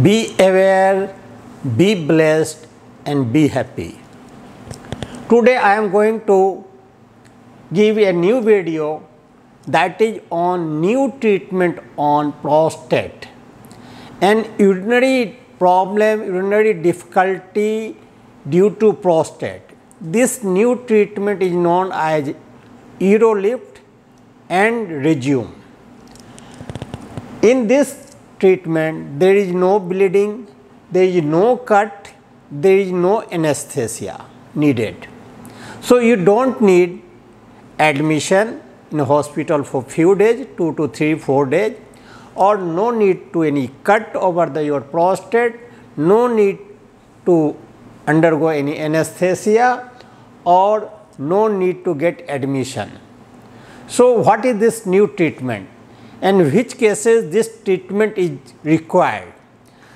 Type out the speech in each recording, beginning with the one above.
Be aware, be blessed and be happy. Today I am going to give a new video that is on new treatment on prostate. An urinary problem, urinary difficulty due to prostate. This new treatment is known as Urolift and Rezum. In this treatment, there is no bleeding, there is no cut, there is no anesthesia needed. So, you do not need admission in hospital for few days, 2 to 3, 4 days or no need to any cut over the your prostate, no need to undergo any anesthesia or no need to get admission. So, what is this new treatment and which cases this treatment is required?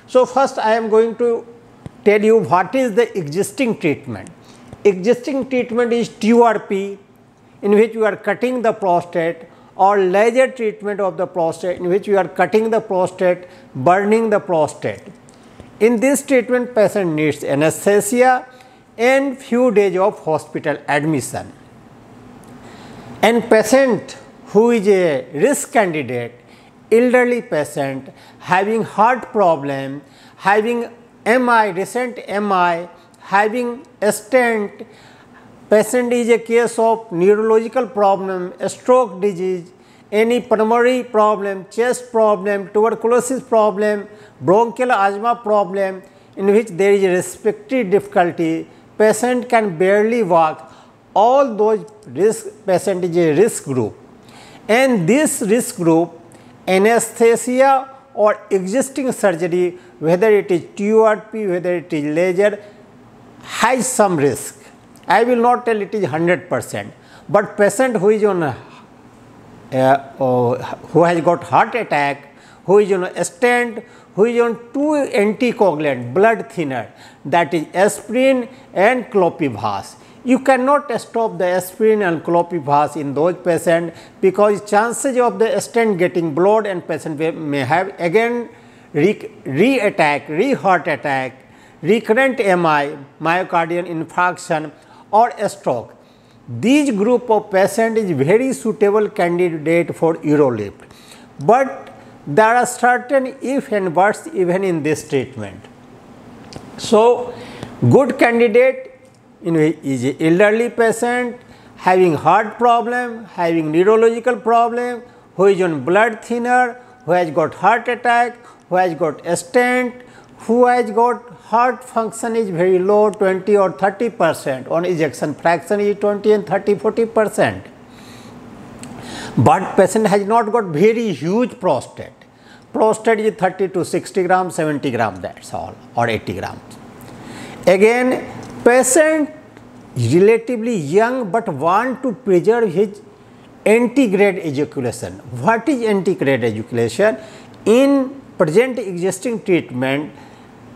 So, first I am going to tell you what is the existing treatment. Existing treatment is TURP in which we are cutting the prostate or laser treatment of the prostate in which we are cutting the prostate, burning the prostate. In this treatment patient needs anesthesia and few days of hospital admission. And patient who is a risk candidate, elderly patient having heart problem, having MI, recent MI, having stent, patient is a case of neurological problem, stroke disease, any pulmonary problem, chest problem, tuberculosis problem, bronchial asthma problem in which there is a respiratory difficulty, patient can barely walk, all those risk patient is a risk group. And this risk group anesthesia or existing surgery whether it is TURP, whether it is laser has some risk. I will not tell it is 100 percent, but patient who is on a, uh, who has got heart attack, who is on a stent, who is on two anticoagulant blood thinner that is aspirin and clopidogrel. You cannot stop the aspirin and clopidogrel in those patients because chances of the stent getting blood and patient may have again re-attack, re-heart attack, recurrent MI, myocardial infarction or a stroke. These group of patient is very suitable candidate for Urolift, but there are certain if and buts even in this treatment. So, good candidate is elderly patient having heart problem, having neurological problem, who is on blood thinner, who has got heart attack, who has got stent, who has got heart function is very low 20 or 30 percent on ejection fraction is 20 and 30 40 percent. But patient has not got very huge prostate. Prostate is 30 to 60 gram 70 gram that is all or 80 grams. Again patient relatively young, but want to preserve his antegrade ejaculation. What is antegrade ejaculation? In present existing treatment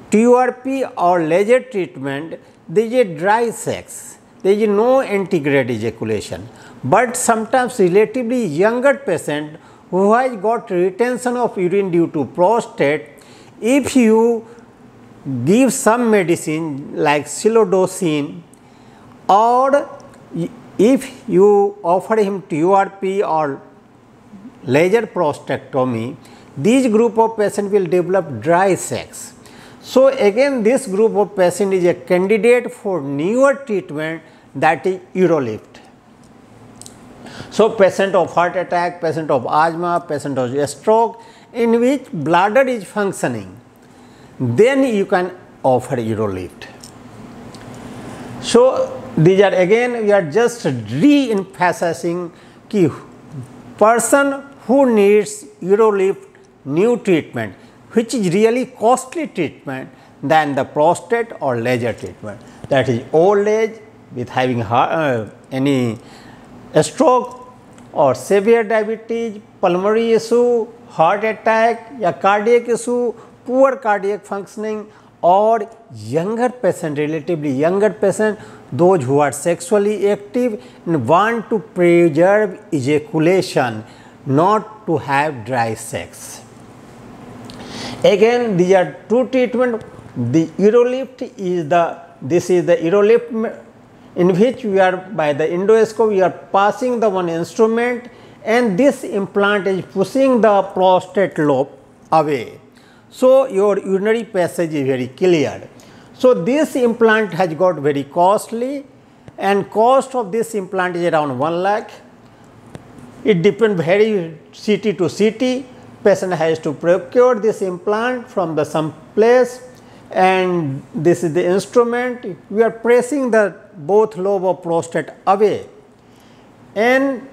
TURP or laser treatment there is a dry sex, there is no antegrade ejaculation, but sometimes relatively younger patient who has got retention of urine due to prostate, if you give some medicine like silodosin or if you offer him TURP or laser prostatectomy, this group of patient will develop dry sex. So, again this group of patient is a candidate for newer treatment that is Urolift. So, patient of heart attack, patient of asthma, patient of stroke in which bladder is functioning, then you can offer Urolift. So, these are again we are just re-emphasizing ki person who needs Urolift new treatment which is really costly treatment than the prostate or laser treatment. That is old age with having uh, any stroke or severe diabetes, pulmonary issue, heart attack, या cardiac issue, poor cardiac functioning or younger patient, relatively younger patient, those who are sexually active and want to preserve ejaculation, not to have dry sex. Again these are two treatment. The urolift is the this is the urolift in which we are by the endoscope we are passing the one instrument and this implant is pushing the prostate lobe away. So, your urinary passage is very clear. So, this implant has got very costly and cost of this implant is around 1 lakh. It depends very city to city. Patient has to procure this implant from the some place and this is the instrument. We are pressing the both lobe of prostate away. And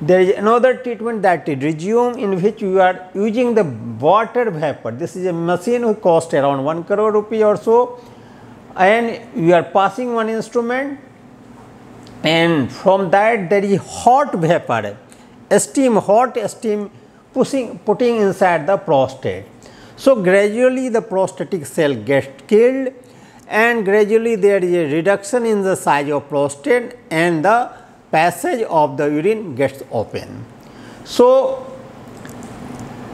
there is another treatment that is Rezum in which you are using the water vapor. This is a machine which cost around 1 crore rupee or so and you are passing one instrument and from that there is hot vapor, steam, hot steam pushing, putting inside the prostate. So, gradually the prostatic cell gets killed and gradually there is a reduction in the size of prostate and the passage of the urine gets open. So,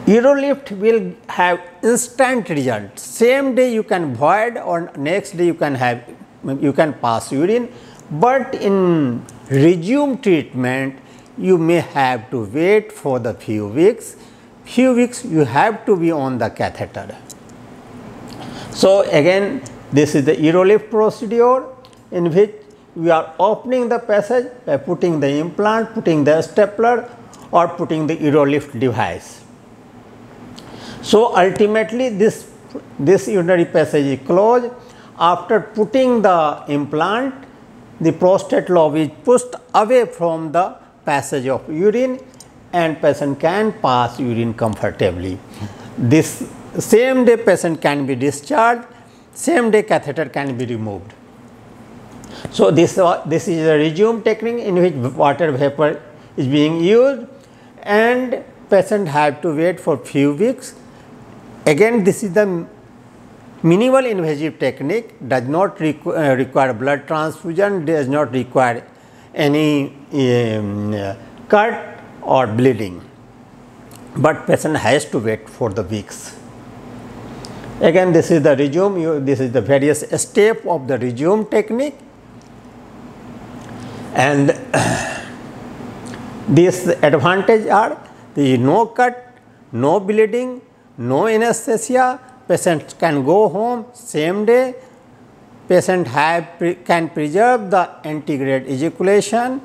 Urolift will have instant result. Same day you can void or next day you can have you can pass urine, but in Rezum treatment you may have to wait for the few weeks. Few weeks you have to be on the catheter. So again this is the Urolift procedure in which we are opening the passage by putting the implant, putting the stapler or putting the Urolift device. So, ultimately this, this urinary passage is closed. After putting the implant, the prostate lobe is pushed away from the passage of urine and patient can pass urine comfortably. This same day patient can be discharged, same day catheter can be removed. So, this, uh, this is a Rezum technique in which water vapor is being used and patient have to wait for few weeks. Again this is the minimal invasive technique does not requ uh, require blood transfusion, does not require any um, cut or bleeding, but patient has to wait for the weeks. Again this is the Rezum, you, this is the various step of the Rezum technique and these advantage are there is no cut, no bleeding, no anesthesia, patient can go home same day, patient have can preserve the antegrade ejaculation,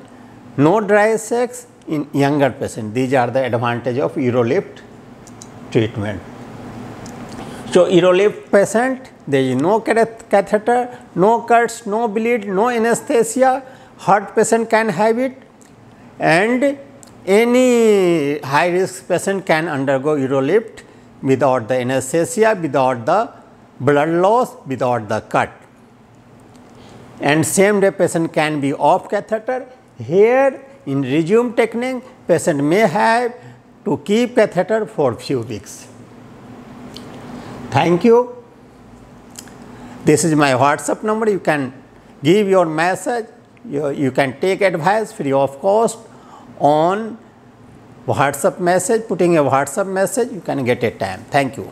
no dry sex in younger patient. These are the advantage of Urolift treatment. So, Urolift patient there is no catheter, no cuts, no bleed, no anesthesia, heart patient can have it and any high risk patient can undergo urolift without the anesthesia, without the blood loss, without the cut. And same day patient can be off catheter. Here in Rezum technique, patient may have to keep catheter for few weeks. Thank you. This is my WhatsApp number. You can give your message you, you can take advice free of cost on WhatsApp message, putting a WhatsApp message, you can get a time. Thank you.